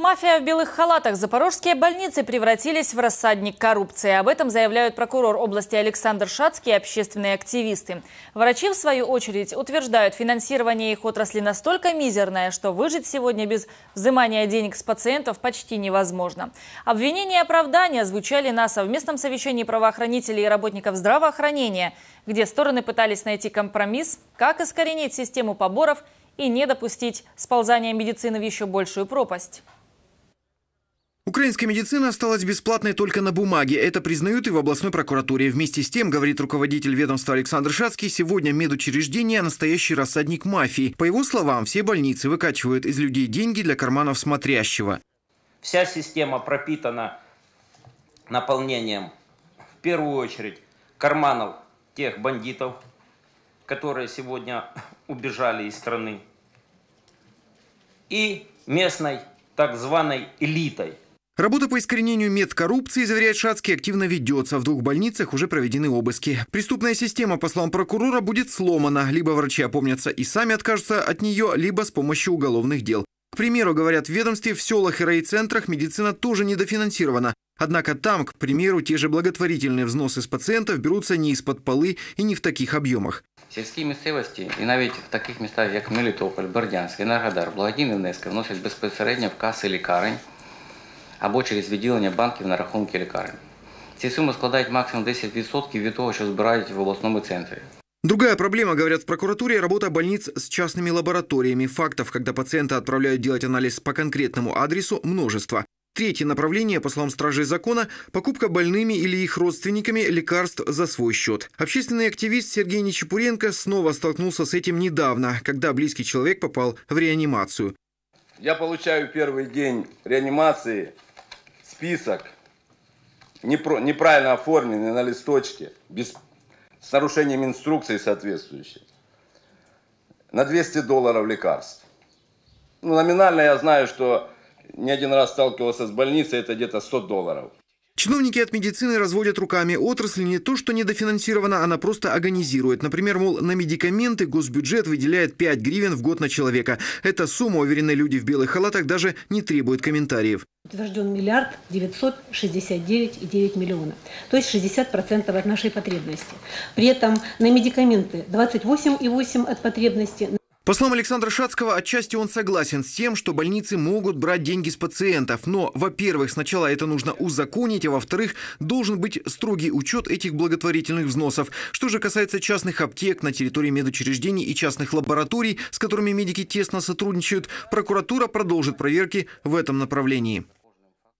Мафия в белых халатах. Запорожские больницы превратились в рассадник коррупции. Об этом заявляют прокурор области Александр Шацкий и общественные активисты. Врачи, в свою очередь, утверждают, финансирование их отрасли настолько мизерное, что выжить сегодня без взимания денег с пациентов почти невозможно. Обвинения и оправдания звучали на совместном совещании правоохранителей и работников здравоохранения, где стороны пытались найти компромисс, как искоренить систему поборов и не допустить сползания медицины в еще большую пропасть. Украинская медицина осталась бесплатной только на бумаге. Это признают и в областной прокуратуре. Вместе с тем, говорит руководитель ведомства Александр Шацкий, сегодня медучреждение – настоящий рассадник мафии. По его словам, все больницы выкачивают из людей деньги для карманов смотрящего. Вся система пропитана наполнением, в первую очередь, карманов тех бандитов, которые сегодня убежали из страны, и местной так званой элитой – Работа по искоренению медкоррупции, заверяет Шацкий, активно ведется. В двух больницах уже проведены обыски. Преступная система, по словам прокурора, будет сломана. Либо врачи опомнятся и сами откажутся от нее, либо с помощью уголовных дел. К примеру, говорят в ведомстве, в селах и райцентрах медицина тоже недофинансирована. Однако там, к примеру, те же благотворительные взносы с пациентов берутся не из-под полы и не в таких объемах. Сільські місцевості і навіть в таких містах, як Мелітополь, Бердянськ, Енергодар, благодійні внески вносять безпосередньо в каси лікарень або через відділення банків на рахунки лікарень. Ці суми складають максимум 10% від того, що збирають в обласному центрі. Другая проблема, говорят в прокуратуре, работа больниц с частными лабораториями. Фактов, когда пациента отправляют делать анализ по конкретному адресу, множество. Третье направление, по словам стражей закона, покупка больными или их родственниками лекарств за свой счет. Общественный активист Сергей Нечепуренко снова столкнулся с этим недавно, когда близкий человек попал в реанимацию. Я получаю первый день реанимации список, неправильно оформленный на листочке, без, с нарушением инструкции соответствующей, на 200 долларов лекарств. Ну, номинально я знаю, что не один раз сталкивался с больницей, это где-то 100 долларов. Чиновники от медицины разводят руками. Отрасль не то, что недофинансирована, она просто агонизирует. Например, мол, на медикаменты госбюджет выделяет 5 гривен в год на человека. Эта сумма, уверены люди в белых халатах, даже не требует комментариев. Утвержден миллиард 969,9 миллиона, то есть 60% от нашей потребности. При этом на медикаменты 28,8 от потребности, по словам Александра Шацкого, отчасти он согласен с тем, что больницы могут брать деньги с пациентов. Но, во-первых, сначала это нужно узаконить, а во-вторых, должен быть строгий учет этих благотворительных взносов. Что же касается частных аптек на территории медучреждений и частных лабораторий, с которыми медики тесно сотрудничают, прокуратура продолжит проверки в этом направлении.